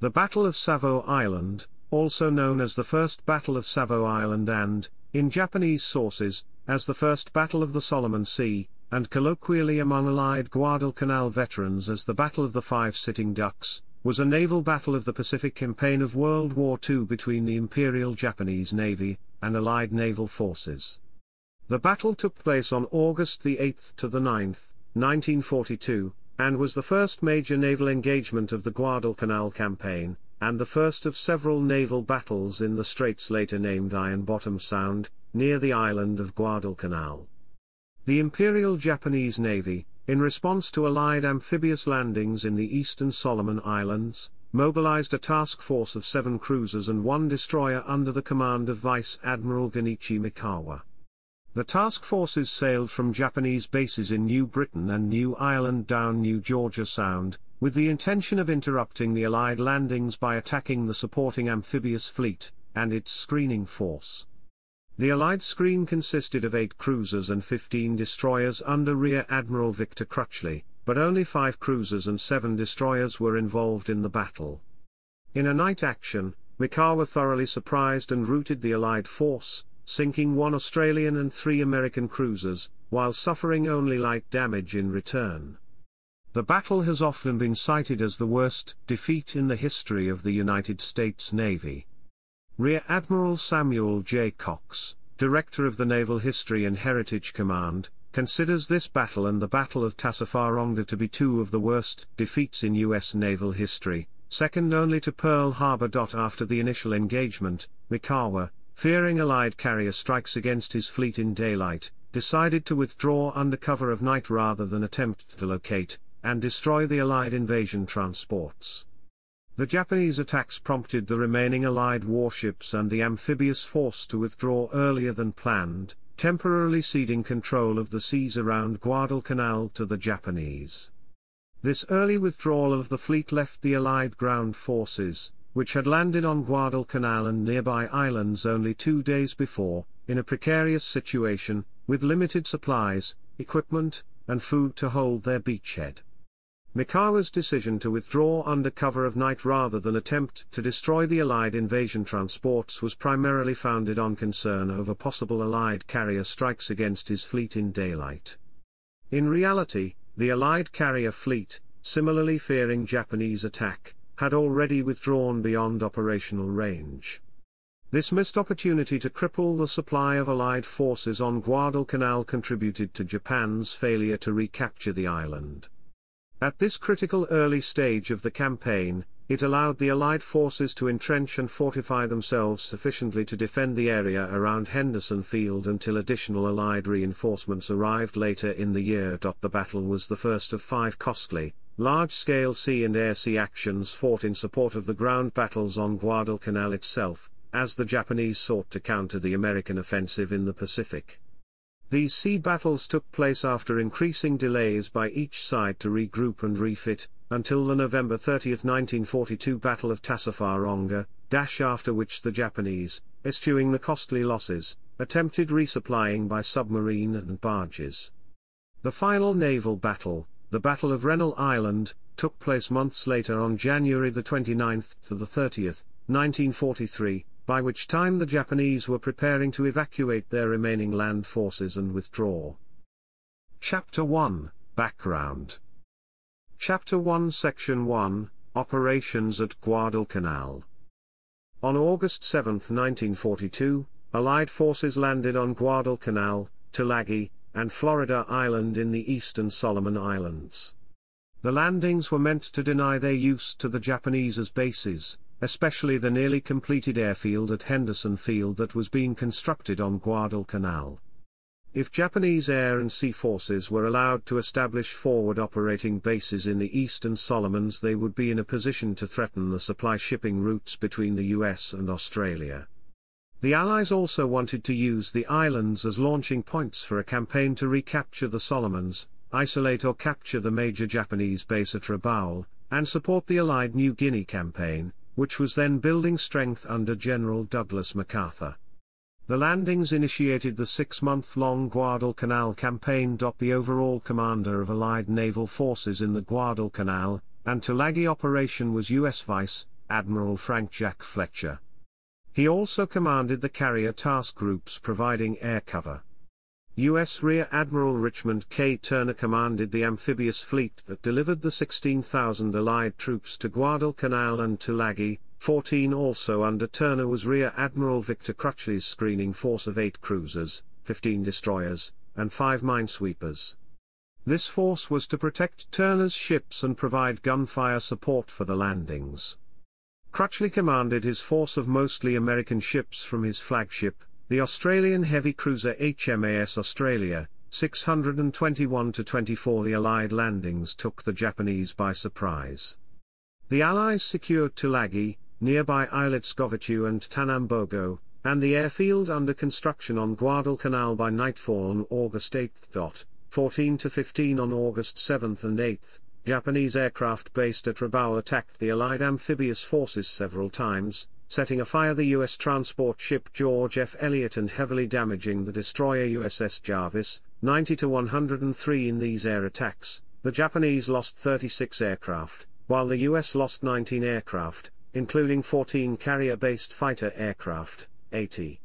The Battle of Savo Island, also known as the First Battle of Savo Island and, in Japanese sources, as the First Battle of the Solomon Sea, and colloquially among Allied Guadalcanal veterans as the Battle of the Five Sitting Ducks, was a naval battle of the Pacific campaign of World War II between the Imperial Japanese Navy and Allied naval forces. The battle took place on August the 8th to the 9th, 1942, and was the first major naval engagement of the Guadalcanal campaign, and the first of several naval battles in the straits later named Iron Bottom Sound, near the island of Guadalcanal. The Imperial Japanese Navy, in response to Allied amphibious landings in the eastern Solomon Islands, mobilized a task force of seven cruisers and one destroyer under the command of Vice Admiral Genichi Mikawa. The task forces sailed from Japanese bases in New Britain and New Ireland down New Georgia Sound, with the intention of interrupting the Allied landings by attacking the supporting amphibious fleet, and its screening force. The Allied screen consisted of eight cruisers and 15 destroyers under Rear Admiral Victor Crutchley, but only five cruisers and seven destroyers were involved in the battle. In a night action, Mikawa thoroughly surprised and routed the Allied force, sinking one Australian and three American cruisers, while suffering only light damage in return. The battle has often been cited as the worst defeat in the history of the United States Navy. Rear Admiral Samuel J. Cox, Director of the Naval History and Heritage Command, considers this battle and the Battle of Tassafaronga to be two of the worst defeats in U.S. naval history, second only to Pearl Harbor. After the initial engagement, Mikawa, fearing Allied carrier strikes against his fleet in daylight, decided to withdraw under cover of night rather than attempt to locate and destroy the Allied invasion transports. The Japanese attacks prompted the remaining Allied warships and the amphibious force to withdraw earlier than planned, temporarily ceding control of the seas around Guadalcanal to the Japanese. This early withdrawal of the fleet left the Allied ground forces, which had landed on Guadalcanal and nearby islands only two days before, in a precarious situation, with limited supplies, equipment, and food to hold their beachhead. Mikawa's decision to withdraw under cover of night rather than attempt to destroy the Allied invasion transports was primarily founded on concern over possible Allied carrier strikes against his fleet in daylight. In reality, the Allied carrier fleet, similarly fearing Japanese attack, had already withdrawn beyond operational range. This missed opportunity to cripple the supply of Allied forces on Guadalcanal contributed to Japan's failure to recapture the island. At this critical early stage of the campaign, it allowed the Allied forces to entrench and fortify themselves sufficiently to defend the area around Henderson Field until additional Allied reinforcements arrived later in the year. The battle was the first of five costly, large-scale sea and air-sea actions fought in support of the ground battles on Guadalcanal itself, as the Japanese sought to counter the American offensive in the Pacific. These sea battles took place after increasing delays by each side to regroup and refit, until the November 30, 1942 Battle of Tassafaronga, dash after which the Japanese, eschewing the costly losses, attempted resupplying by submarine and barges. The final naval battle, the Battle of Rennell Island, took place months later on January the 29th to the 30th, 1943, by which time the Japanese were preparing to evacuate their remaining land forces and withdraw. Chapter 1 Background Chapter 1 Section 1 Operations at Guadalcanal On August 7, 1942, Allied forces landed on Guadalcanal, Tulagi, and Florida Island in the eastern Solomon Islands. The landings were meant to deny their use to the Japanese as bases, especially the nearly completed airfield at Henderson Field that was being constructed on Guadalcanal. If Japanese air and sea forces were allowed to establish forward operating bases in the eastern Solomons they would be in a position to threaten the supply shipping routes between the US and Australia. The Allies also wanted to use the islands as launching points for a campaign to recapture the Solomons, isolate or capture the major Japanese base at Rabaul, and support the Allied New Guinea campaign, which was then building strength under General Douglas MacArthur. The landings initiated the six-month-long Guadalcanal campaign. The overall commander of Allied naval forces in the Guadalcanal and Tulagi operation was U.S. Vice Admiral Frank Jack Fletcher. He also commanded the carrier task groups providing air cover. U.S. Rear Admiral Richmond K. Turner commanded the amphibious fleet that delivered the 16,000 Allied troops to Guadalcanal and Tulagi. 14 Also under Turner was Rear Admiral Victor Crutchley's screening force of 8 cruisers, 15 destroyers, and 5 minesweepers. This force was to protect Turner's ships and provide gunfire support for the landings. Crutchley commanded his force of mostly American ships from his flagship, the Australian heavy cruiser HMAS Australia, 621 to 24 the Allied landings took the Japanese by surprise. The Allies secured Tulagi, nearby islets Gavutu and Tanambogo, and the airfield under construction on Guadalcanal by nightfall on August 8. 14 to 15 on August 7 and 8, Japanese aircraft based at Rabaul attacked the Allied amphibious forces several times, setting afire the U.S. transport ship George F. Elliott and heavily damaging the destroyer USS Jarvis, 90 to 103 in these air attacks. The Japanese lost 36 aircraft, while the US lost 19 aircraft, including 14 carrier-based fighter aircraft, 80.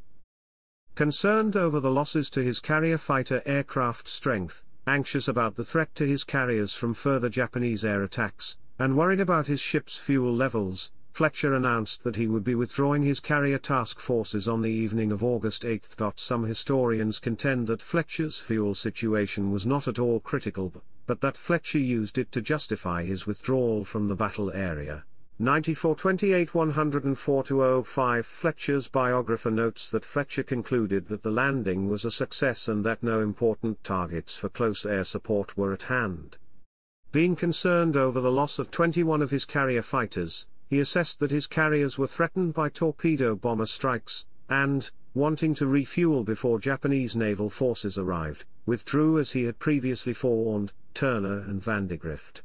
Concerned over the losses to his carrier fighter aircraft strength, anxious about the threat to his carriers from further Japanese air attacks, and worried about his ship's fuel levels, Fletcher announced that he would be withdrawing his carrier task forces on the evening of August 8. Some historians contend that Fletcher's fuel situation was not at all critical, but that Fletcher used it to justify his withdrawal from the battle area. 9428 104 05 Fletcher's biographer notes that Fletcher concluded that the landing was a success and that no important targets for close air support were at hand. Being concerned over the loss of 21 of his carrier fighters, he assessed that his carriers were threatened by torpedo bomber strikes, and, wanting to refuel before Japanese naval forces arrived, withdrew as he had previously forewarned Turner and Vandegrift.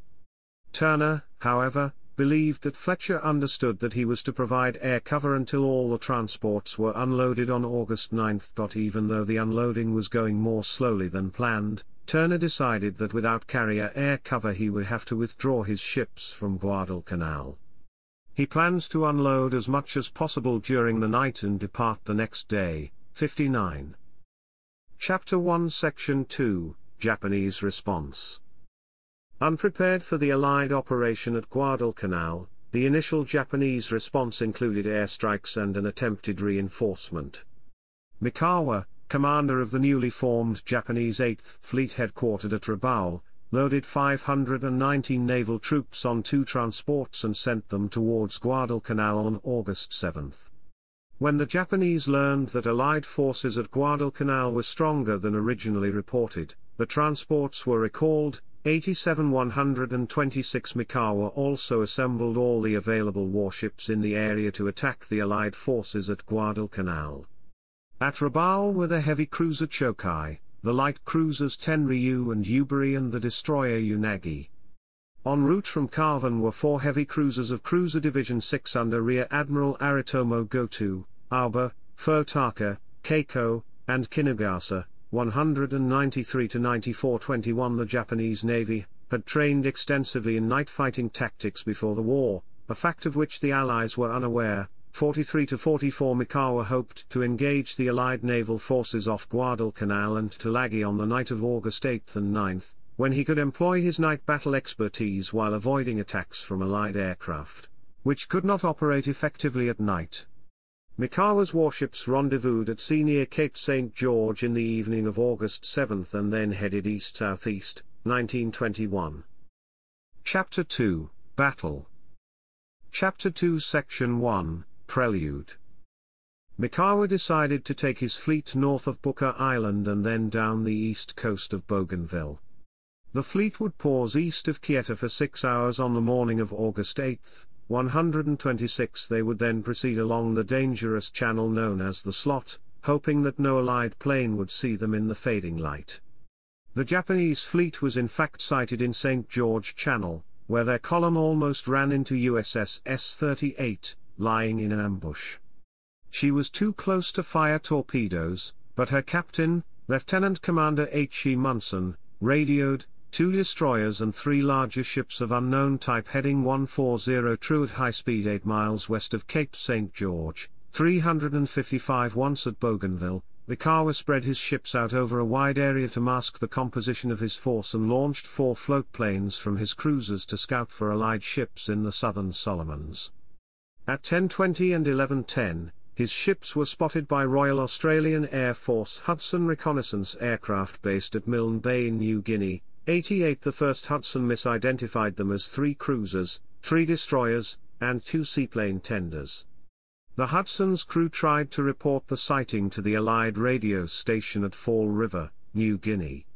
Turner, however, believed that Fletcher understood that he was to provide air cover until all the transports were unloaded on August 9. Even though the unloading was going more slowly than planned, Turner decided that without carrier air cover he would have to withdraw his ships from Guadalcanal. He plans to unload as much as possible during the night and depart the next day. 59. Chapter 1 Section 2 Japanese Response Unprepared for the Allied operation at Guadalcanal, the initial Japanese response included airstrikes and an attempted reinforcement. Mikawa, commander of the newly formed Japanese 8th Fleet headquartered at Rabaul, loaded 519 naval troops on two transports and sent them towards Guadalcanal on August 7. When the Japanese learned that Allied forces at Guadalcanal were stronger than originally reported, the transports were recalled, 87 126 Mikawa also assembled all the available warships in the area to attack the Allied forces at Guadalcanal. At Rabaul were the heavy cruiser Chokai, the light cruisers Tenryu and Yubari and the destroyer Unagi. En route from Kavieng were four heavy cruisers of Cruiser Division 6 under Rear Admiral Aritomo Goto, Aoba, Furutaka, Kako, and Kinugasa, 193 to 9421 The Japanese Navy had trained extensively in night fighting tactics before the war, a fact of which the Allies were unaware, 43 to 44 Mikawa hoped to engage the Allied naval forces off Guadalcanal and Tulagi on the night of August 8 and 9, when he could employ his night battle expertise while avoiding attacks from Allied aircraft, which could not operate effectively at night. Mikawa's warships rendezvoused at sea near Cape St. George in the evening of August 7 and then headed east-southeast, 1921. Chapter 2, Battle Chapter 2 Section 1 Prelude. Mikawa decided to take his fleet north of Buka Island and then down the east coast of Bougainville. The fleet would pause east of Kieta for six hours on the morning of August 8, 126 they would then proceed along the dangerous channel known as the Slot, hoping that no Allied plane would see them in the fading light. The Japanese fleet was in fact sighted in St. George Channel, where their column almost ran into USS S-38, lying in an ambush. She was too close to fire torpedoes, but her captain, Lieutenant Commander H. E. Munson, radioed, two destroyers and three larger ships of unknown type heading 140 true at high speed 8 miles west of Cape St. George, 355 once at Bougainville, Mikawa spread his ships out over a wide area to mask the composition of his force and launched four float planes from his cruisers to scout for Allied ships in the southern Solomons. At 10.20 and 11.10, his ships were spotted by Royal Australian Air Force Hudson reconnaissance aircraft based at Milne Bay New Guinea, 88 The first Hudson misidentified them as three cruisers, three destroyers, and two seaplane tenders. The Hudson's crew tried to report the sighting to the Allied radio station at Fall River, New Guinea.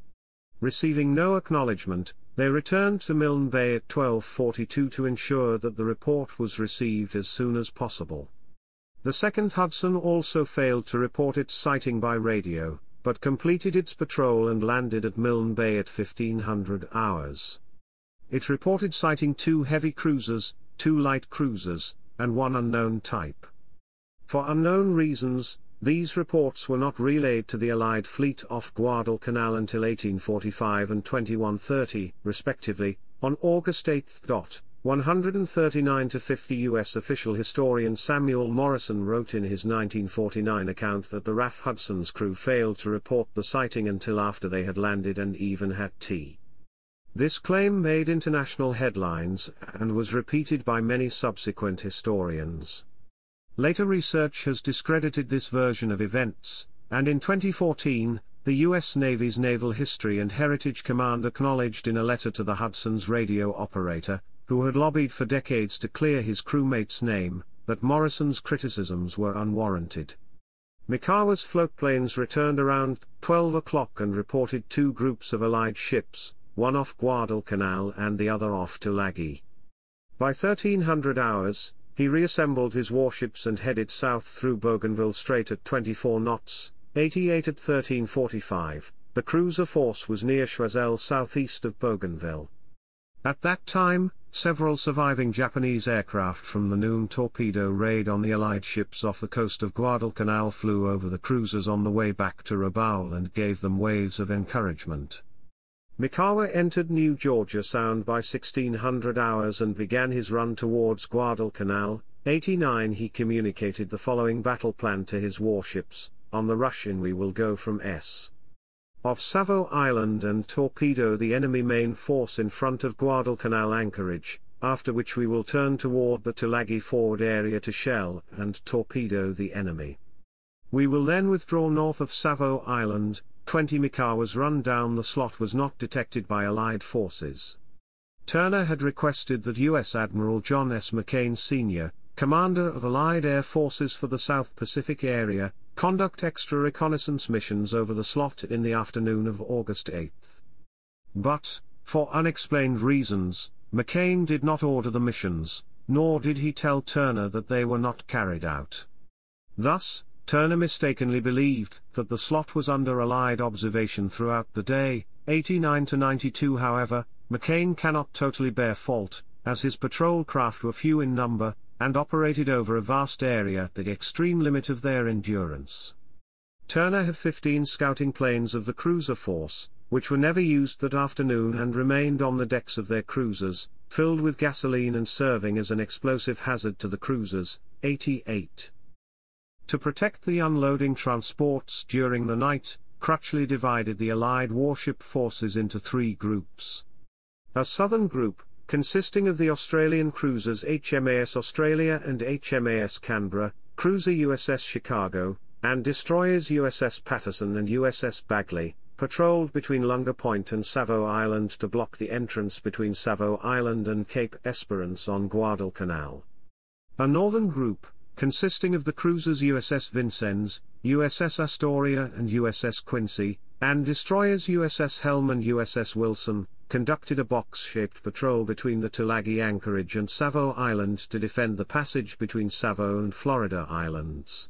Receiving no acknowledgement, they returned to Milne Bay at 1242 to ensure that the report was received as soon as possible. The second Hudson also failed to report its sighting by radio, but completed its patrol and landed at Milne Bay at 1500 hours. It reported sighting two heavy cruisers, two light cruisers, and one unknown type. For unknown reasons, these reports were not relayed to the Allied fleet off Guadalcanal until 1845 and 2130, respectively, on August 8. 139 to 50 U.S. official historian Samuel Morison wrote in his 1949 account that the RAF Hudson's crew failed to report the sighting until after they had landed and even had tea. This claim made international headlines and was repeated by many subsequent historians. Later research has discredited this version of events, and in 2014, the U.S. Navy's Naval History and Heritage Command acknowledged in a letter to the Hudson's radio operator, who had lobbied for decades to clear his crewmate's name, that Morison's criticisms were unwarranted. Mikawa's floatplanes returned around 12 o'clock and reported two groups of Allied ships, one off Guadalcanal and the other off Tulagi. By 1300 hours, he reassembled his warships and headed south through Bougainville Strait at 24 knots, 88 at 1345. The cruiser force was near Choiseul southeast of Bougainville. At that time, several surviving Japanese aircraft from the noon torpedo raid on the Allied ships off the coast of Guadalcanal flew over the cruisers on the way back to Rabaul and gave them waves of encouragement. Mikawa entered New Georgia Sound by 1600 hours and began his run towards Guadalcanal. 89 He communicated the following battle plan to his warships, on the rush in we will go from S off Savo Island and torpedo the enemy main force in front of Guadalcanal anchorage, after which we will turn toward the Tulagi forward area to shell and torpedo the enemy. We will then withdraw north of Savo Island, 20 Mikawa's run down the slot was not detected by Allied forces. Turner had requested that U.S. Admiral John S. McCain Sr., commander of Allied Air Forces for the South Pacific area, conduct extra reconnaissance missions over the slot in the afternoon of August 8. But, for unexplained reasons, McCain did not order the missions, nor did he tell Turner that they were not carried out. Thus, Turner mistakenly believed that the slot was under Allied observation throughout the day, 89 to 92 however, McCain cannot totally bear fault, as his patrol craft were few in number, and operated over a vast area at the extreme limit of their endurance. Turner had 15 scouting planes of the cruiser force, which were never used that afternoon and remained on the decks of their cruisers, filled with gasoline and serving as an explosive hazard to the cruisers, 88. To protect the unloading transports during the night, Crutchley divided the Allied warship forces into three groups. A southern group, consisting of the Australian cruisers HMAS Australia and HMAS Canberra, cruiser USS Chicago, and destroyers USS Patterson and USS Bagley, patrolled between Lunga Point and Savo Island to block the entrance between Savo Island and Cape Esperance on Guadalcanal. A northern group, consisting of the cruisers USS Vincennes, USS Astoria and USS Quincy, and destroyers USS Helm and USS Wilson, conducted a box-shaped patrol between the Tulagi anchorage and Savo Island to defend the passage between Savo and Florida Islands.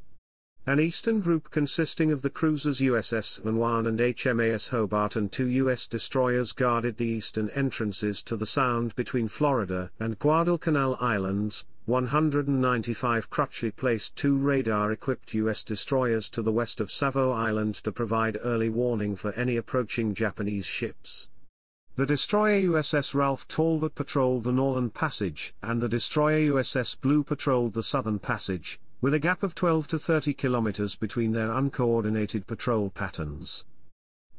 An eastern group consisting of the cruisers USS San Juan and HMAS Hobart and two U.S. destroyers guarded the eastern entrances to the sound between Florida and Guadalcanal Islands. 195 Crutchley placed two radar-equipped U.S. destroyers to the west of Savo Island to provide early warning for any approaching Japanese ships. The destroyer USS Ralph Talbot patrolled the northern passage and the destroyer USS Blue patrolled the southern passage, with a gap of 12 to 30 kilometers between their uncoordinated patrol patterns.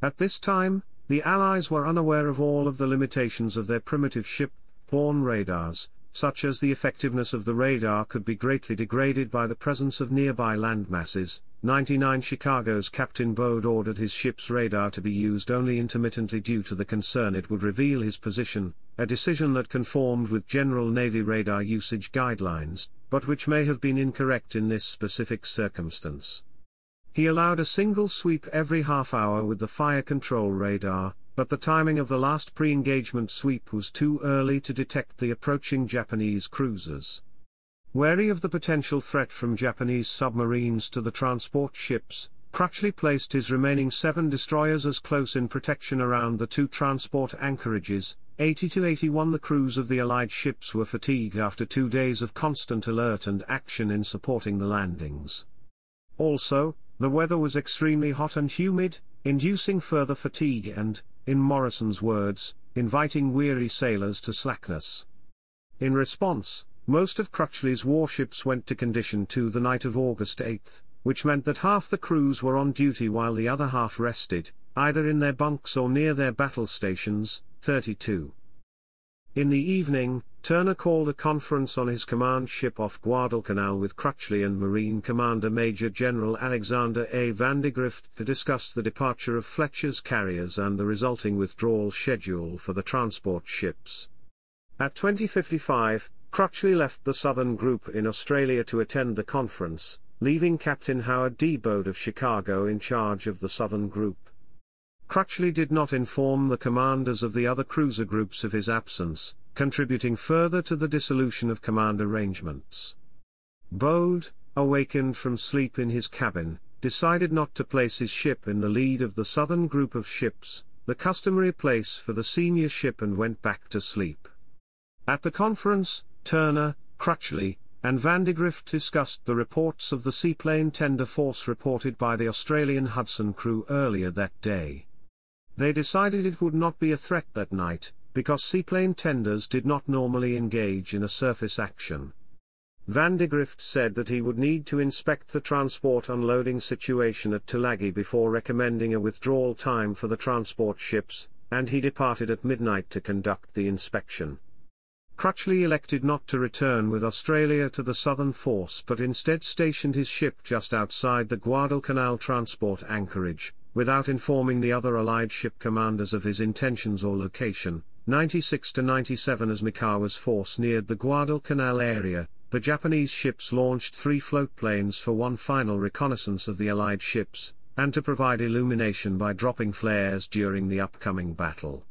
At this time, the Allies were unaware of all of the limitations of their primitive ship-borne radars, such as the effectiveness of the radar could be greatly degraded by the presence of nearby landmasses. 99 Chicago's Captain Bode ordered his ship's radar to be used only intermittently due to the concern it would reveal his position, a decision that conformed with general Navy radar usage guidelines, but which may have been incorrect in this specific circumstance. He allowed a single sweep every half hour with the fire control radar, but the timing of the last pre-engagement sweep was too early to detect the approaching Japanese cruisers. Wary of the potential threat from Japanese submarines to the transport ships, Crutchley placed his remaining seven destroyers as close in protection around the two transport anchorages. 80 to 81 The crews of the Allied ships were fatigued after two days of constant alert and action in supporting the landings. Also, the weather was extremely hot and humid, inducing further fatigue and, in Morison's words, inviting weary sailors to slackness. In response, most of Crutchley's warships went to condition 2 the night of August 8, which meant that half the crews were on duty while the other half rested, either in their bunks or near their battle stations, 32. In the evening, Turner called a conference on his command ship off Guadalcanal with Crutchley and Marine Commander Major General Alexander A. Vandegrift to discuss the departure of Fletcher's carriers and the resulting withdrawal schedule for the transport ships. At 2055, Crutchley left the Southern Group in Australia to attend the conference, leaving Captain Howard D. Bode of Chicago in charge of the Southern Group. Crutchley did not inform the commanders of the other cruiser groups of his absence, contributing further to the dissolution of command arrangements. Bode, awakened from sleep in his cabin, decided not to place his ship in the lead of the southern group of ships, the customary place for the senior ship and went back to sleep. At the conference, Turner, Crutchley, and Vandegrift discussed the reports of the seaplane tender force reported by the Australian Hudson crew earlier that day. They decided it would not be a threat that night, because seaplane tenders did not normally engage in a surface action. Vandegrift said that he would need to inspect the transport unloading situation at Tulagi before recommending a withdrawal time for the transport ships, and he departed at midnight to conduct the inspection. Crutchley elected not to return with Australia to the southern force but instead stationed his ship just outside the Guadalcanal transport anchorage, without informing the other Allied ship commanders of his intentions or location. 96 to 97 As Mikawa's force neared the Guadalcanal area, the Japanese ships launched three floatplanes for one final reconnaissance of the Allied ships, and to provide illumination by dropping flares during the upcoming battle.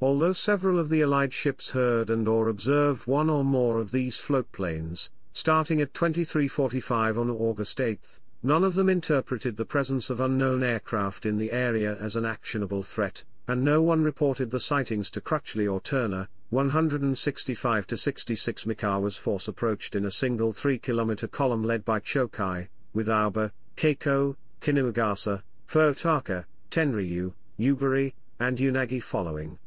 Although several of the Allied ships heard and or observed one or more of these floatplanes, starting at 2345 on August 8, None of them interpreted the presence of unknown aircraft in the area as an actionable threat, and no one reported the sightings to Crutchley or Turner. 165 to 66 Mikawa's force approached in a single 3-kilometer column led by Chokai, with Aoba, Kako, Kinugasa, Furutaka, Tenryu, Yubari, and Unagi following.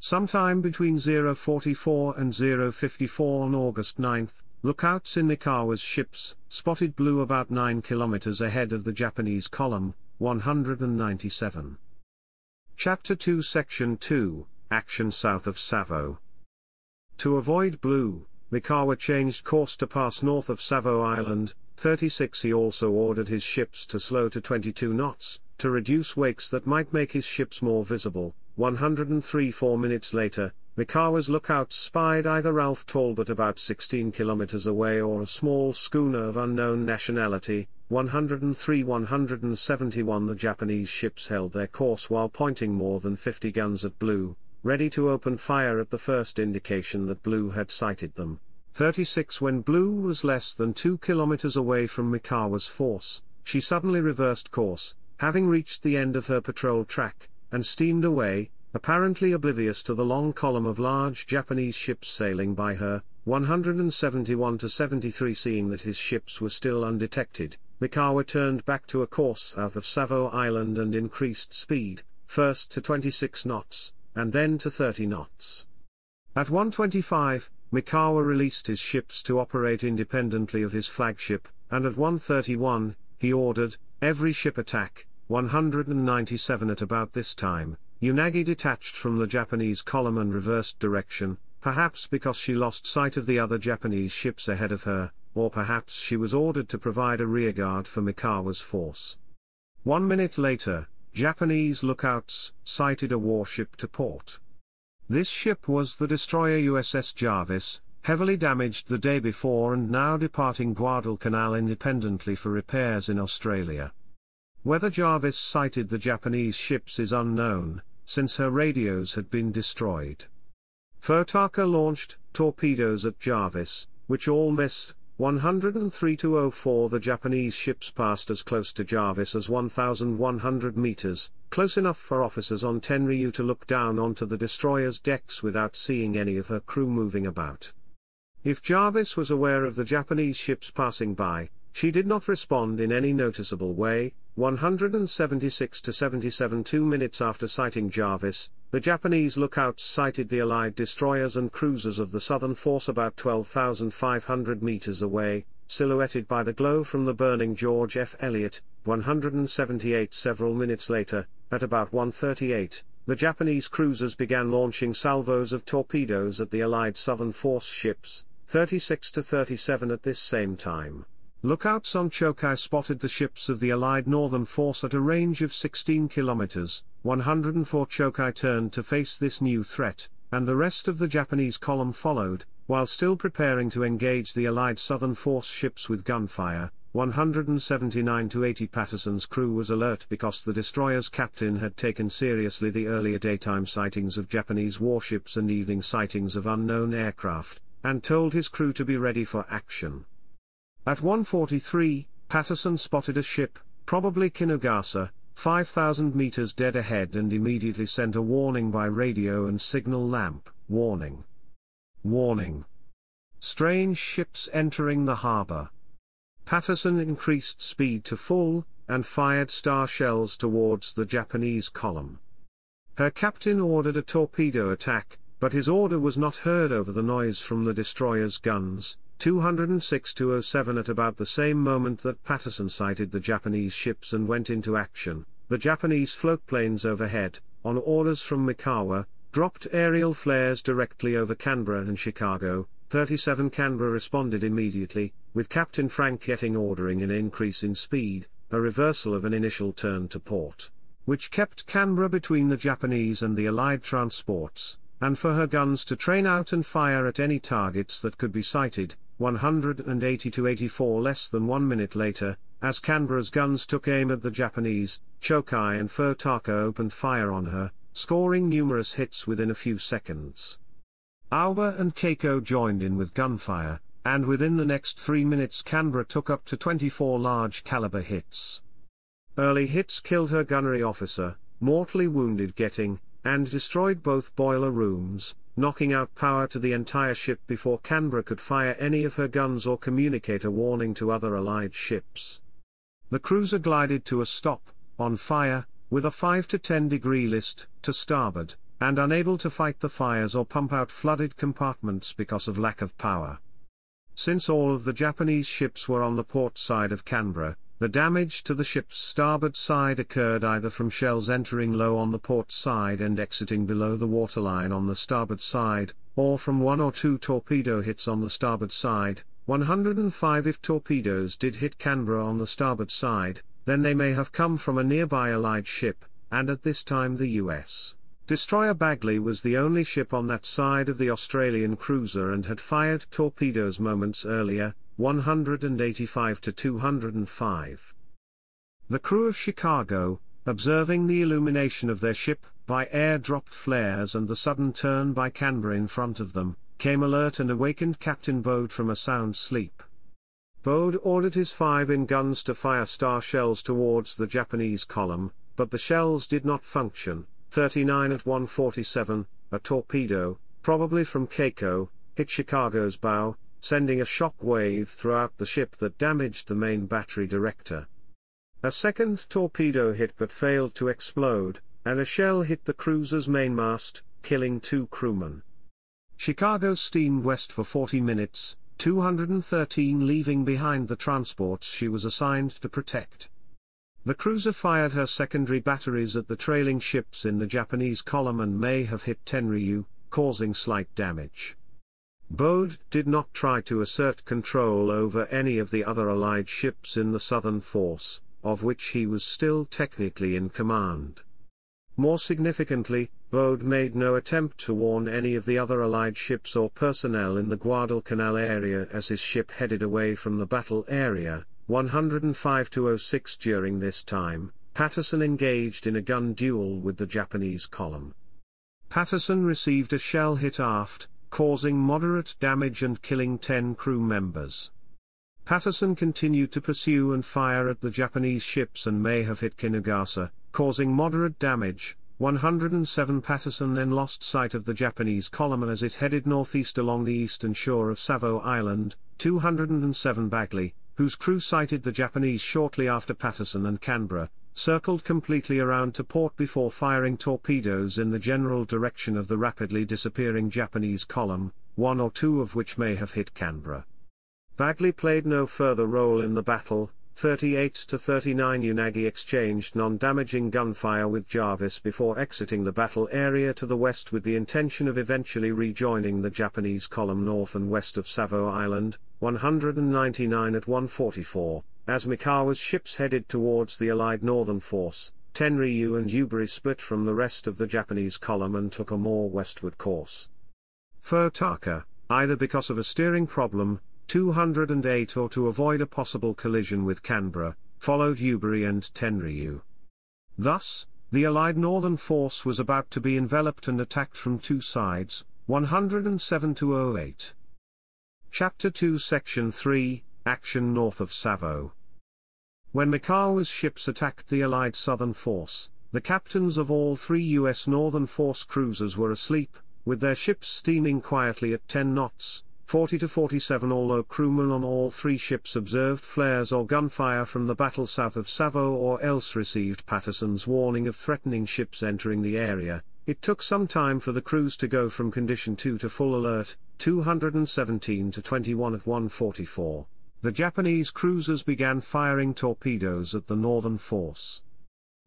Sometime between 044 and 054 on August 9, Lookouts in Mikawa's ships spotted blue about 9 kilometers ahead of the Japanese column, 197. Chapter 2 Section 2 Action south of Savo. To avoid blue, Mikawa changed course to pass north of Savo Island, 36 He also ordered his ships to slow to 22 knots, to reduce wakes that might make his ships more visible, 103 Four minutes later, Mikawa's lookouts spied either Ralph Talbot about 16 kilometers away or a small schooner of unknown nationality. 103-171 The Japanese ships held their course while pointing more than 50 guns at Blue, ready to open fire at the first indication that Blue had sighted them. 36 When Blue was less than 2 kilometers away from Mikawa's force, she suddenly reversed course, having reached the end of her patrol track, and steamed away, apparently oblivious to the long column of large Japanese ships sailing by her, 171 to 73 seeing that his ships were still undetected, Mikawa turned back to a course south of Savo Island and increased speed, first to 26 knots, and then to 30 knots. At 125, Mikawa released his ships to operate independently of his flagship, and at 131, he ordered, every ship attack, 197 at about this time, Unagi detached from the Japanese column and reversed direction, perhaps because she lost sight of the other Japanese ships ahead of her, or perhaps she was ordered to provide a rearguard for Mikawa's force. One minute later, Japanese lookouts sighted a warship to port. This ship was the destroyer USS Jarvis, heavily damaged the day before and now departing Guadalcanal independently for repairs in Australia. Whether Jarvis sighted the Japanese ships is unknown, since her radios had been destroyed. Furutaka launched torpedoes at Jarvis, which all missed, 103 to 04 the Japanese ships passed as close to Jarvis as 1,100 meters, close enough for officers on Tenryu to look down onto the destroyer's decks without seeing any of her crew moving about. If Jarvis was aware of the Japanese ships passing by, she did not respond in any noticeable way. 176 to 77 two minutes after sighting Jarvis, the Japanese lookouts sighted the Allied destroyers and cruisers of the Southern Force about 12,500 meters away, silhouetted by the glow from the burning George F. Elliott, 178 several minutes later, at about 138, the Japanese cruisers began launching salvos of torpedoes at the Allied Southern Force ships, 36 to 37 at this same time. Lookouts on Chokai spotted the ships of the Allied Northern Force at a range of 16 kilometers. 104 Chokai turned to face this new threat, and the rest of the Japanese column followed, while still preparing to engage the Allied Southern Force ships with gunfire. 179 to 80 Patterson's crew was alert because the destroyer's captain had taken seriously the earlier daytime sightings of Japanese warships and evening sightings of unknown aircraft, and told his crew to be ready for action. At 143, Patterson spotted a ship, probably Kinugasa, 5,000 meters dead ahead and immediately sent a warning by radio and signal lamp, warning. Warning. Strange ships entering the harbor. Patterson increased speed to full, and fired star shells towards the Japanese column. Her captain ordered a torpedo attack, but his order was not heard over the noise from the destroyer's guns, 206 to 07 at about the same moment that Patterson sighted the Japanese ships and went into action, the Japanese floatplanes overhead, on orders from Mikawa, dropped aerial flares directly over Canberra and Chicago, 37 Canberra responded immediately, with Captain Frank Getting ordering an increase in speed, a reversal of an initial turn to port, which kept Canberra between the Japanese and the Allied transports, and for her guns to train out and fire at any targets that could be sighted, 180 to 84 less than one minute later, as Canberra's guns took aim at the Japanese, Chokai and Furutaka opened fire on her, scoring numerous hits within a few seconds. Aoba and Kako joined in with gunfire, and within the next three minutes Canberra took up to 24 large caliber hits. Early hits killed her gunnery officer, mortally wounded Getting, and destroyed both boiler rooms, knocking out power to the entire ship before Canberra could fire any of her guns or communicate a warning to other Allied ships. The cruiser glided to a stop, on fire, with a 5 to 10 degree list, to starboard, and unable to fight the fires or pump out flooded compartments because of lack of power. Since all of the Japanese ships were on the port side of Canberra, the damage to the ship's starboard side occurred either from shells entering low on the port side and exiting below the waterline on the starboard side, or from one or two torpedo hits on the starboard side. 105 If torpedoes did hit Canberra on the starboard side, then they may have come from a nearby Allied ship, and at this time the U.S. Destroyer Bagley was the only ship on that side of the Australian cruiser and had fired torpedoes moments earlier, 185 to 205. The crew of Chicago, observing the illumination of their ship by air dropped flares and the sudden turn by Canberra in front of them, came alert and awakened Captain Bode from a sound sleep. Bode ordered his five-in guns to fire star shells towards the Japanese column, but the shells did not function. 39 at 147, a torpedo, probably from Kako, hit Chicago's bow, sending a shock wave throughout the ship that damaged the main battery director. A second torpedo hit but failed to explode, and a shell hit the cruiser's mainmast, killing two crewmen. Chicago steamed west for 40 minutes, 213 leaving behind the transports she was assigned to protect. The cruiser fired her secondary batteries at the trailing ships in the Japanese column and may have hit Tenryu, causing slight damage. Bode did not try to assert control over any of the other Allied ships in the Southern Force, of which he was still technically in command. More significantly, Bode made no attempt to warn any of the other Allied ships or personnel in the Guadalcanal area as his ship headed away from the battle area, 105-06 during this time, Patterson engaged in a gun duel with the Japanese column. Patterson received a shell hit aft, causing moderate damage and killing 10 crew members. Patterson continued to pursue and fire at the Japanese ships and may have hit Kinugasa, causing moderate damage. 107 Patterson then lost sight of the Japanese column as it headed northeast along the eastern shore of Savo Island. 207 Bagley, whose crew sighted the Japanese shortly after Patterson and Canberra, circled completely around to port before firing torpedoes in the general direction of the rapidly disappearing Japanese column, one or two of which may have hit Canberra. Bagley played no further role in the battle, 38 to 39 Unagi exchanged non-damaging gunfire with Jarvis before exiting the battle area to the west with the intention of eventually rejoining the Japanese column north and west of Savo Island, 199 at 144. As Mikawa's ships headed towards the Allied Northern Force, Tenryu and Yubari split from the rest of the Japanese column and took a more westward course. Furutaka, either because of a steering problem, 208 or to avoid a possible collision with Canberra, followed Yubari and Tenryu. Thus, the Allied Northern Force was about to be enveloped and attacked from two sides, 107 to 08. Chapter 2 Section 3 Action north of Savo. When Mikawa's ships attacked the Allied Southern Force, the captains of all three U.S. Northern Force cruisers were asleep, with their ships steaming quietly at 10 knots, 40 to 47 although crewmen on all three ships observed flares or gunfire from the battle south of Savo or else received Patterson's warning of threatening ships entering the area, it took some time for the crews to go from condition 2 to full alert, 217 to 21 at 144 the Japanese cruisers began firing torpedoes at the northern force.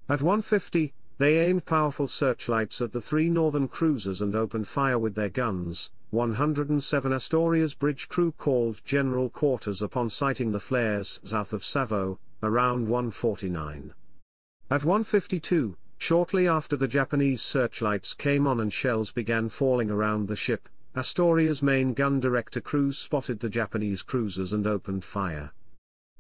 At 150, they aimed powerful searchlights at the three northern cruisers and opened fire with their guns. 107 Astoria's bridge crew called general quarters upon sighting the flares south of Savo, around 149. At 152, shortly after the Japanese searchlights came on and shells began falling around the ship, Astoria's main gun director crews spotted the Japanese cruisers and opened fire.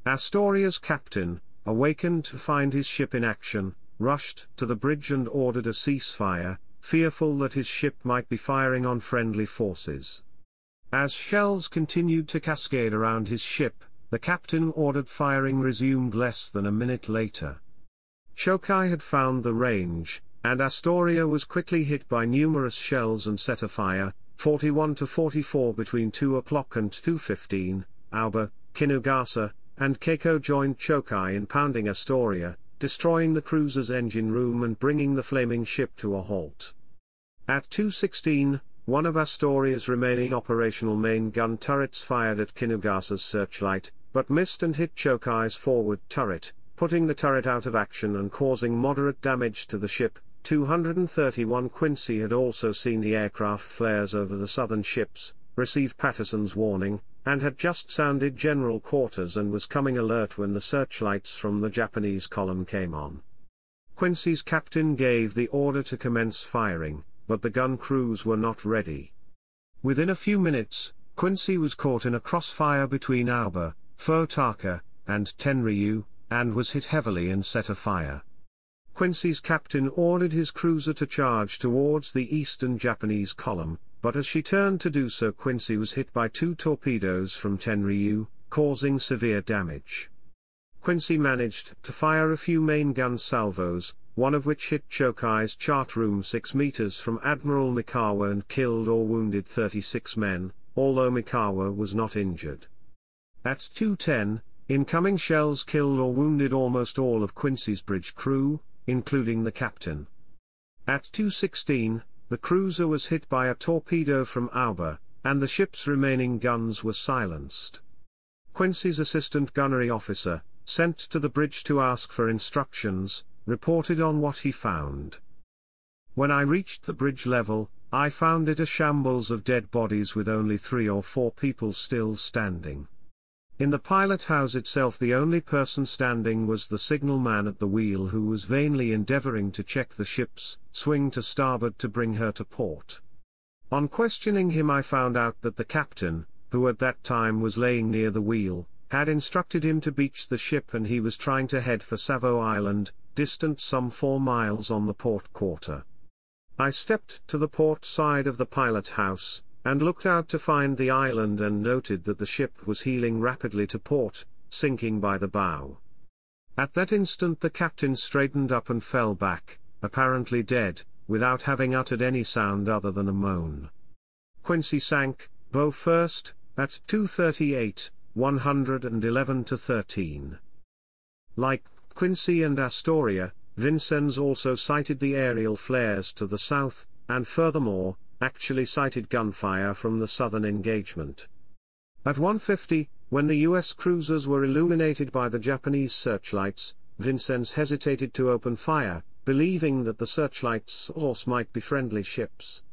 Astoria's captain, awakened to find his ship in action, rushed to the bridge and ordered a ceasefire, fearful that his ship might be firing on friendly forces. As shells continued to cascade around his ship, the captain ordered firing resumed less than a minute later. Chokai had found the range, and Astoria was quickly hit by numerous shells and set afire, 41 to 44 between 2 o'clock and 2.15, Aoba, Kinugasa, and Kako joined Chokai in pounding Astoria, destroying the cruiser's engine room and bringing the flaming ship to a halt. At 2.16, one of Astoria's remaining operational main gun turrets fired at Kinugasa's searchlight, but missed and hit Chokai's forward turret, putting the turret out of action and causing moderate damage to the ship, 231 Quincy had also seen the aircraft flares over the southern ships, received Patterson's warning, and had just sounded general quarters and was coming alert when the searchlights from the Japanese column came on. Quincy's captain gave the order to commence firing, but the gun crews were not ready. Within a few minutes, Quincy was caught in a crossfire between Aoba, Furutaka, and Tenryu, and was hit heavily and set afire. Quincy's captain ordered his cruiser to charge towards the eastern Japanese column, but as she turned to do so Quincy was hit by two torpedoes from Tenryu, causing severe damage. Quincy managed to fire a few main gun salvos, one of which hit Chokai's chart room 6 meters from Admiral Mikawa and killed or wounded 36 men, although Mikawa was not injured. At 2.10, incoming shells killed or wounded almost all of Quincy's bridge crew, including the captain. At 2.16, the cruiser was hit by a torpedo from Aoba, and the ship's remaining guns were silenced. Quincy's assistant gunnery officer, sent to the bridge to ask for instructions, reported on what he found. When I reached the bridge level, I found it a shambles of dead bodies with only three or four people still standing. In the pilot house itself the only person standing was the signalman at the wheel who was vainly endeavoring to check the ship's swing to starboard to bring her to port. On questioning him I found out that the captain, who at that time was laying near the wheel, had instructed him to beach the ship and he was trying to head for Savo Island, distant some four miles on the port quarter. I stepped to the port side of the pilot house, and looked out to find the island and noted that the ship was heeling rapidly to port, sinking by the bow. At that instant the captain straightened up and fell back, apparently dead, without having uttered any sound other than a moan. Quincy sank, bow first, at 238, 111 to 13. Like Quincy and Astoria, Vincennes also sighted the aerial flares to the south, and furthermore, actually sighted gunfire from the southern engagement. At 1.50, when the US cruisers were illuminated by the Japanese searchlights, Vincennes hesitated to open fire, believing that the searchlights' source might be friendly ships.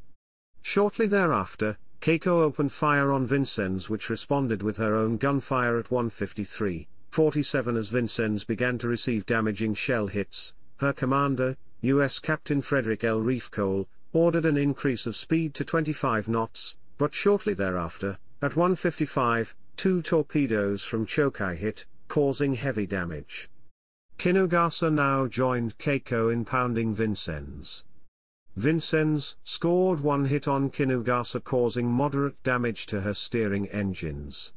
Shortly thereafter, Kako opened fire on Vincennes which responded with her own gunfire at 1.53, 47 as Vincennes began to receive damaging shell hits, her commander, U.S. Captain Frederick L. Riefkohl, ordered an increase of speed to 25 knots, but shortly thereafter, at 1.55, two torpedoes from Chokai hit, causing heavy damage. Kinugasa now joined Kako in pounding Vincennes. Vincennes scored one hit on Kinugasa causing moderate damage to her steering engines.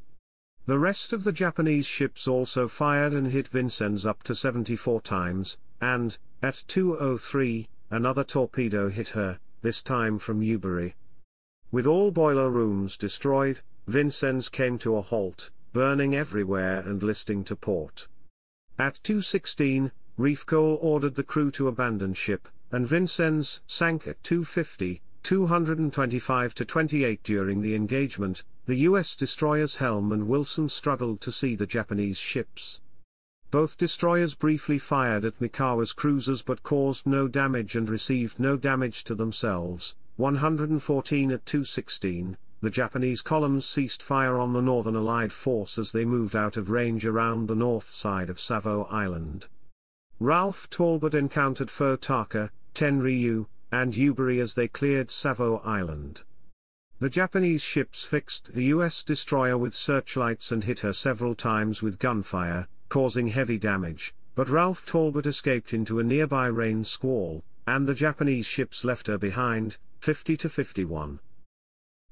The rest of the Japanese ships also fired and hit Vincennes up to 74 times, and, at 2.03, another torpedo hit her, this time from Yubari. With all boiler rooms destroyed, Vincennes came to a halt, burning everywhere and listing to port. At 2.16, Riefkohl ordered the crew to abandon ship, and Vincennes sank at 2.50, 225 to 28 during the engagement, the US destroyers Helm and Wilson struggled to see the Japanese ships. Both destroyers briefly fired at Mikawa's cruisers but caused no damage and received no damage to themselves. 114 at 216, the Japanese columns ceased fire on the Northern Allied force as they moved out of range around the north side of Savo Island. Ralph Talbot encountered Furutaka, Tenryu, and Yubari as they cleared Savo Island. The Japanese ships fixed the US destroyer with searchlights and hit her several times with gunfire, causing heavy damage, but Ralph Talbot escaped into a nearby rain squall, and the Japanese ships left her behind, 50 to 51.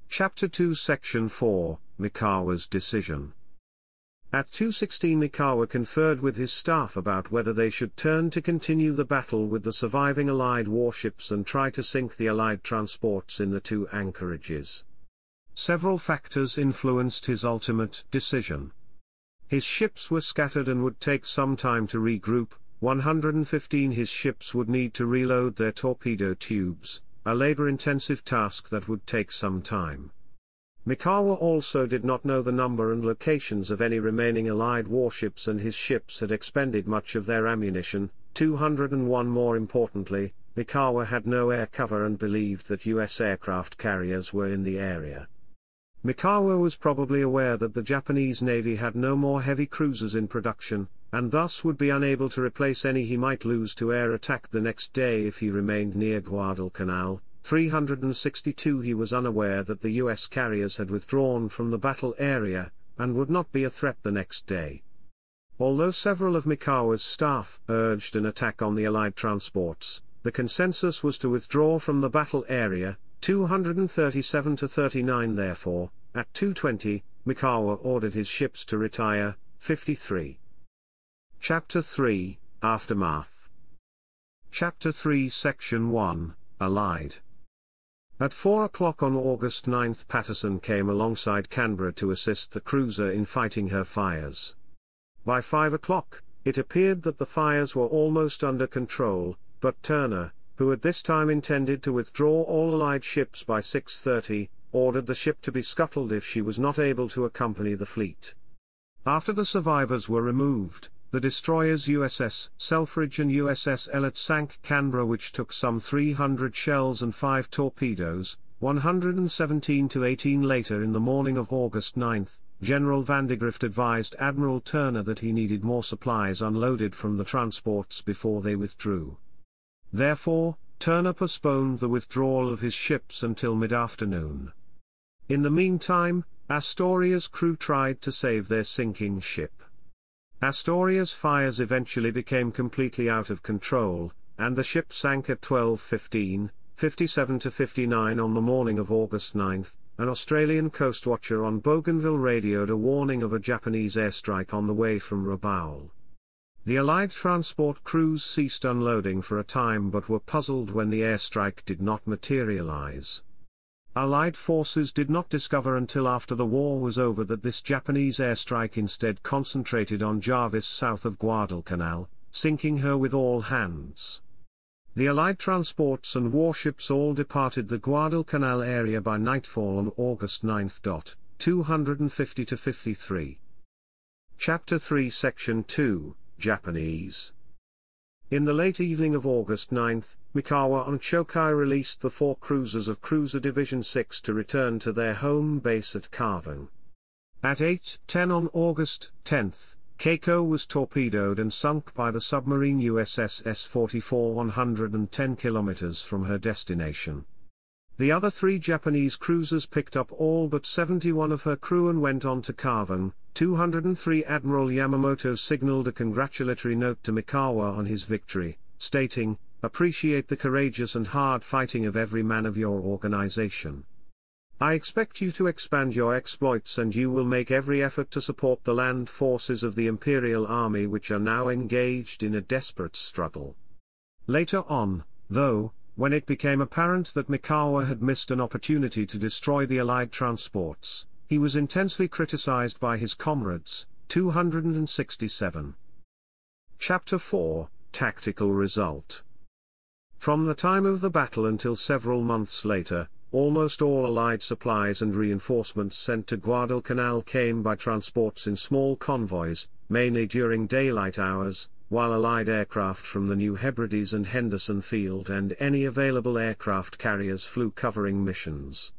Chapter 2 Section 4, Mikawa's Decision At 216 Mikawa conferred with his staff about whether they should turn to continue the battle with the surviving Allied warships and try to sink the Allied transports in the two anchorages. Several factors influenced his ultimate decision. His ships were scattered and would take some time to regroup, 115 his ships would need to reload their torpedo tubes, a labor-intensive task that would take some time. Mikawa also did not know the number and locations of any remaining Allied warships and his ships had expended much of their ammunition, 201 more importantly, Mikawa had no air cover and believed that US aircraft carriers were in the area. Mikawa was probably aware that the Japanese Navy had no more heavy cruisers in production, and thus would be unable to replace any he might lose to air attack the next day if he remained near Guadalcanal. 362 He was unaware that the US carriers had withdrawn from the battle area, and would not be a threat the next day. Although several of Mikawa's staff urged an attack on the Allied transports, the consensus was to withdraw from the battle area, 237 to 39 therefore, at 220, Mikawa ordered his ships to retire, 53. Chapter 3, Aftermath Chapter 3 Section 1, Allied At 4 o'clock on August 9 Patterson came alongside Canberra to assist the cruiser in fighting her fires. By 5 o'clock, it appeared that the fires were almost under control, but Turner, who at this time intended to withdraw all Allied ships by 6.30, ordered the ship to be scuttled if she was not able to accompany the fleet. After the survivors were removed, the destroyers USS Selfridge and USS Ellet sank Canberra which took some 300 shells and 5 torpedoes, 117 to 18 later in the morning of August 9, General Vandegrift advised Admiral Turner that he needed more supplies unloaded from the transports before they withdrew. Therefore, Turner postponed the withdrawal of his ships until mid-afternoon. In the meantime, Astoria's crew tried to save their sinking ship. Astoria's fires eventually became completely out of control, and the ship sank at 12.15, 57 to 59 on the morning of August 9. An Australian coastwatcher on Bougainville radioed a warning of a Japanese airstrike on the way from Rabaul. The Allied transport crews ceased unloading for a time but were puzzled when the airstrike did not materialize. Allied forces did not discover until after the war was over that this Japanese airstrike instead concentrated on Jarvis south of Guadalcanal, sinking her with all hands. The Allied transports and warships all departed the Guadalcanal area by nightfall on August 9. 250 to 53. Chapter 3 Section 2 Japanese. In the late evening of August 9, Mikawa and Chokai released the four cruisers of Cruiser Division 6 to return to their home base at Kavieng. At 8.10 on August 10, Kako was torpedoed and sunk by the submarine USS S-44 110 kilometers from her destination. The other three Japanese cruisers picked up all but 71 of her crew and went on to Kavieng. 203 Admiral Yamamoto signaled a congratulatory note to Mikawa on his victory, stating, Appreciate the courageous and hard fighting of every man of your organization. I expect you to expand your exploits and you will make every effort to support the land forces of the Imperial Army which are now engaged in a desperate struggle. Later on, though, when it became apparent that Mikawa had missed an opportunity to destroy the Allied transports, he was intensely criticized by his comrades. 267. Chapter 4 Tactical Result From the time of the battle until several months later, almost all Allied supplies and reinforcements sent to Guadalcanal came by transports in small convoys, mainly during daylight hours, while Allied aircraft from the New Hebrides and Henderson Field and any available aircraft carriers flew covering missions.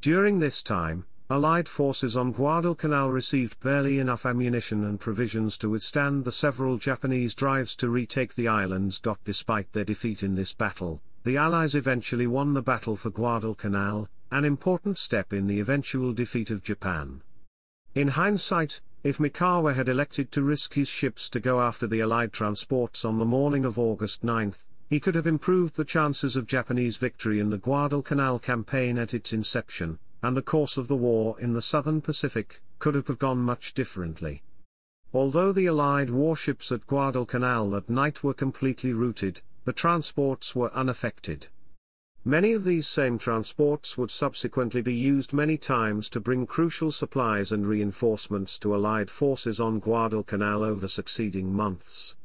During this time, Allied forces on Guadalcanal received barely enough ammunition and provisions to withstand the several Japanese drives to retake the islands. Despite their defeat in this battle, the Allies eventually won the battle for Guadalcanal, an important step in the eventual defeat of Japan. In hindsight, if Mikawa had elected to risk his ships to go after the Allied transports on the morning of August 9, he could have improved the chances of Japanese victory in the Guadalcanal campaign at its inception, and the course of the war in the southern Pacific could have gone much differently. Although the Allied warships at Guadalcanal that night were completely routed, the transports were unaffected. Many of these same transports would subsequently be used many times to bring crucial supplies and reinforcements to Allied forces on Guadalcanal over succeeding months.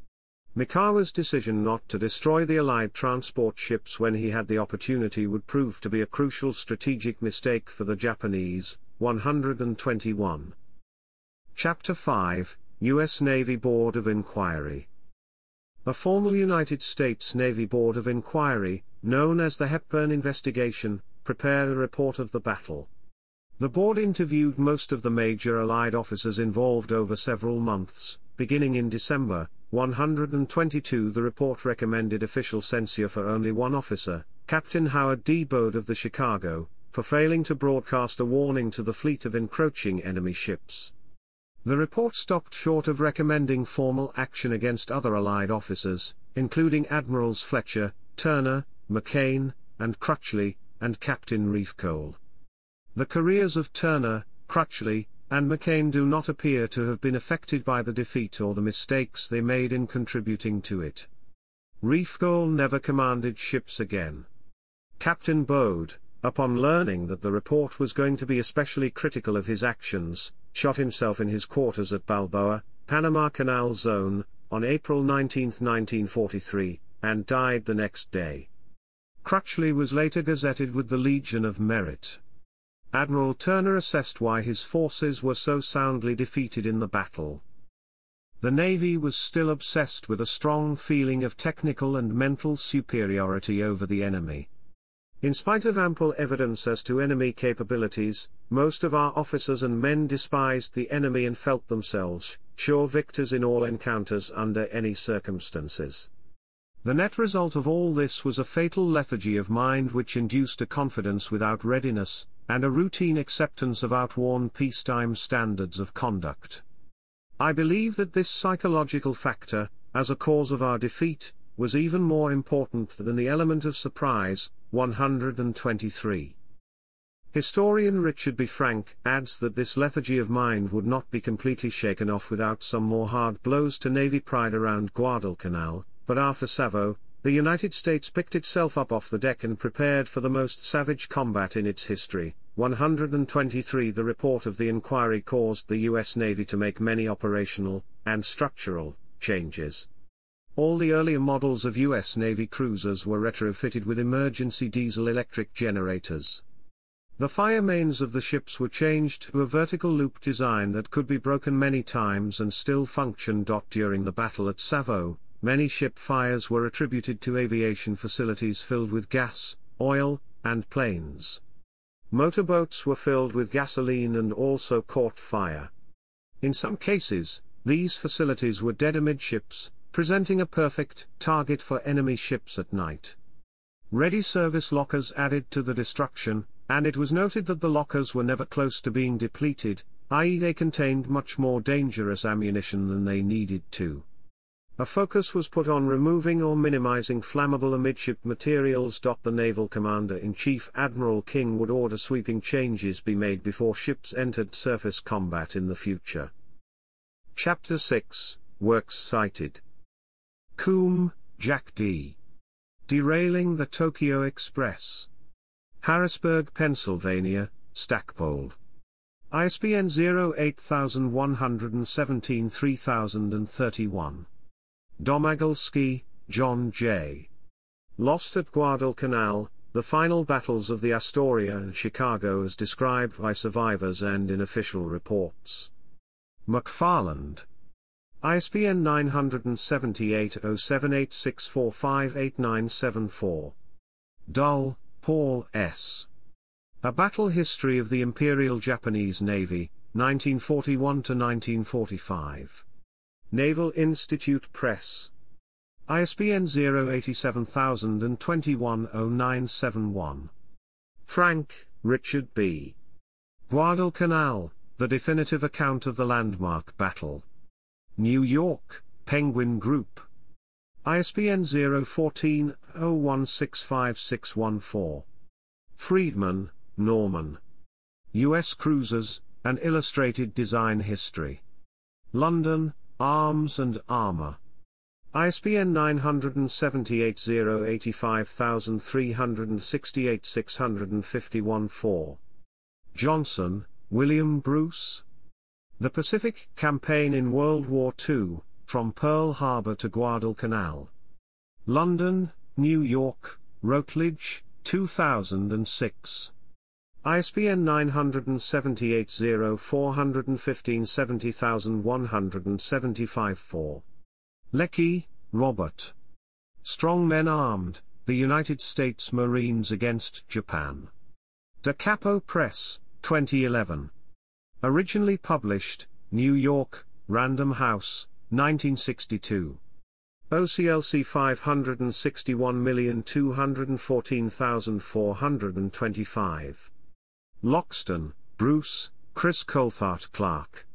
Mikawa's decision not to destroy the Allied transport ships when he had the opportunity would prove to be a crucial strategic mistake for the Japanese. 121. Chapter 5 U.S. Navy Board of Inquiry A formal United States Navy Board of Inquiry, known as the Hepburn Investigation, prepared a report of the battle. The board interviewed most of the major Allied officers involved over several months, beginning in December. 122 The report recommended official censure for only one officer, Captain Howard D. Bode of the Chicago, for failing to broadcast a warning to the fleet of encroaching enemy ships. The report stopped short of recommending formal action against other Allied officers, including Admirals Fletcher, Turner, McCain, and Crutchley, and Captain Riefkohl. The careers of Turner, Crutchley, and McCain do not appear to have been affected by the defeat or the mistakes they made in contributing to it. Riefkohl never commanded ships again. Captain Bode, upon learning that the report was going to be especially critical of his actions, shot himself in his quarters at Balboa, Panama Canal Zone, on April 19, 1943, and died the next day. Crutchley was later gazetted with the Legion of Merit. Admiral Turner assessed why his forces were so soundly defeated in the battle. The Navy was still obsessed with a strong feeling of technical and mental superiority over the enemy. In spite of ample evidence as to enemy capabilities, most of our officers and men despised the enemy and felt themselves sure victors in all encounters under any circumstances. The net result of all this was a fatal lethargy of mind which induced a confidence without readiness, and a routine acceptance of outworn peacetime standards of conduct. I believe that this psychological factor, as a cause of our defeat, was even more important than the element of surprise. 123. Historian Richard B. Frank adds that this lethargy of mind would not be completely shaken off without some more hard blows to Navy pride around Guadalcanal, but after Savo, the United States picked itself up off the deck and prepared for the most savage combat in its history. 123 The report of the inquiry caused the U.S. Navy to make many operational and structural changes. All the earlier models of U.S. Navy cruisers were retrofitted with emergency diesel-electric generators. The fire mains of the ships were changed to a vertical loop design that could be broken many times and still function. During the battle at Savo, Many ship fires were attributed to aviation facilities filled with gas, oil, and planes. Motorboats were filled with gasoline and also caught fire. In some cases, these facilities were dead amidships, presenting a perfect target for enemy ships at night. Ready service lockers added to the destruction, and it was noted that the lockers were never close to being depleted, i.e., they contained much more dangerous ammunition than they needed to. A focus was put on removing or minimizing flammable amidship materials. The Naval Commander-in-Chief Admiral King would order sweeping changes be made before ships entered surface combat in the future. Chapter 6, Works Cited Coombe, Jack D. Derailing the Tokyo Express. Harrisburg, Pennsylvania, Stackpole. ISBN 08117 3031. Domagalski, John J. Lost at Guadalcanal, The Final Battles of the Astoria and Chicago as described by survivors and in official reports. McFarland. ISBN 978 0786458974. Dull, Paul S. A Battle History of the Imperial Japanese Navy, 1941 to 1945. Naval Institute Press. ISBN 08702100971. Frank, Richard B. Guadalcanal, The Definitive Account of the Landmark Battle. New York, Penguin Group. ISBN 014 01656114. Friedman, Norman. U.S. Cruisers, An Illustrated Design History. London, Arms and Armor. ISBN 978 085368 651 4. Johnson, William Bruce. The Pacific Campaign in World War II, From Pearl Harbor to Guadalcanal. London, New York, Routledge, 2006. ISBN 978 0415 70175 4. Leckie, Robert. Strong Men Armed, The United States Marines Against Japan. Da Capo Press, 2011. Originally published, New York, Random House, 1962. OCLC 561214425. Loxton, Bruce, Chris Coulthard Clark.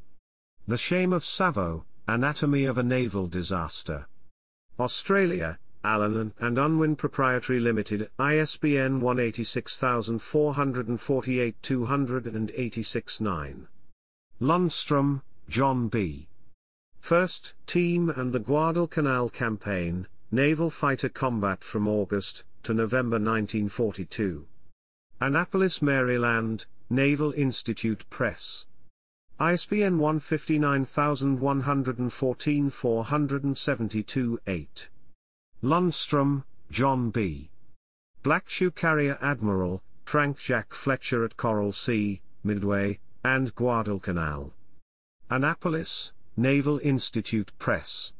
The Shame of Savo, Anatomy of a Naval Disaster. Australia, Allen and Unwin Proprietary Limited, ISBN 186448 286 9. Lundstrom, John B. First Team and the Guadalcanal Campaign, Naval Fighter Combat from August to November 1942. Annapolis, Maryland, Naval Institute Press. ISBN 159114 472 8. Lundstrom, John B. Black Shoe Carrier Admiral, Frank Jack Fletcher at Coral Sea, Midway, and Guadalcanal. Annapolis, Naval Institute Press.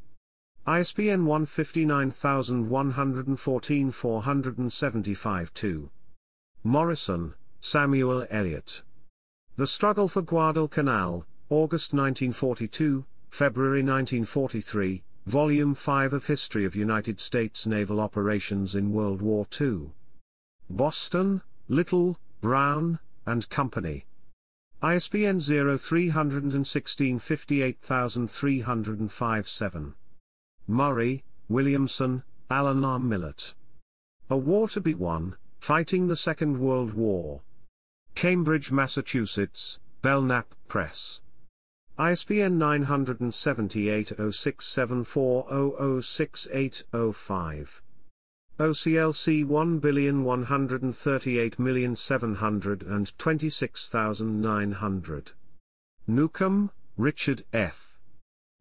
ISBN 159114 475 2. Morison, Samuel Eliot. The Struggle for Guadalcanal, August 1942, February 1943, Volume 5 of History of United States Naval Operations in World War II. Boston, Little, Brown, and Company. ISBN 0316 58305 7. Murray, Williamson, Alan R. Millett. A War to be Won, Fighting the Second World War. Cambridge, Massachusetts, Belknap Press. ISBN 978-0674006805. OCLC 1138726,900. Newcomb, Richard F.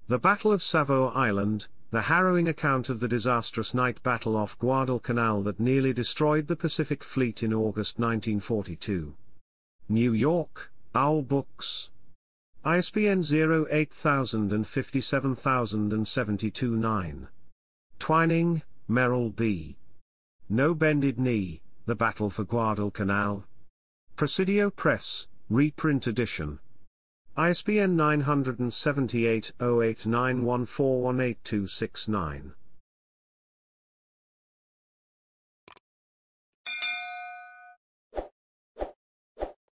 The Battle of Savo Island, the harrowing account of the disastrous night battle off Guadalcanal that nearly destroyed the Pacific Fleet in August 1942. New York, Owl Books. ISBN 08000 Twining, Merrill B. No Bended Knee, The Battle for Guadalcanal. Presidio Press, reprint edition. ISBN 978 0891418269.